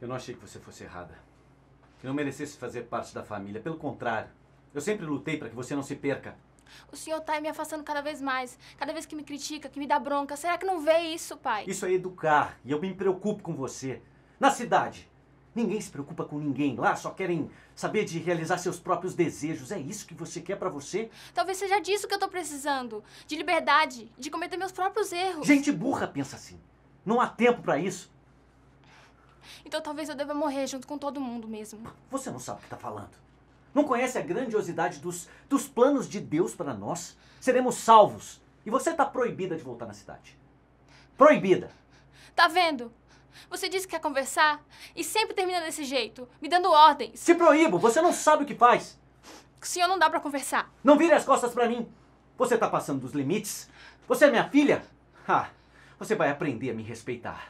Eu não achei que você fosse errada. Que não merecesse fazer parte da família. Pelo contrário. Eu sempre lutei para que você não se perca. O senhor tá me afastando cada vez mais. Cada vez que me critica, que me dá bronca. Será que não vê isso, pai? Isso é educar. E eu me preocupo com você. Na cidade. Ninguém se preocupa com ninguém. Lá só querem saber de realizar seus próprios desejos. É isso que você quer para você? Talvez seja disso que eu tô precisando. De liberdade. De cometer meus próprios erros. Gente burra pensa assim. Não há tempo para isso. Então talvez eu deva morrer junto com todo mundo mesmo. Você não sabe o que tá falando. Não conhece a grandiosidade dos, dos planos de Deus para nós? Seremos salvos. E você tá proibida de voltar na cidade. Proibida. Tá vendo? Você disse que quer conversar e sempre termina desse jeito, me dando ordens. Se proíbo, você não sabe o que faz. O senhor não dá pra conversar. Não vire as costas pra mim. Você tá passando dos limites. Você é minha filha? Ah, você vai aprender a me respeitar.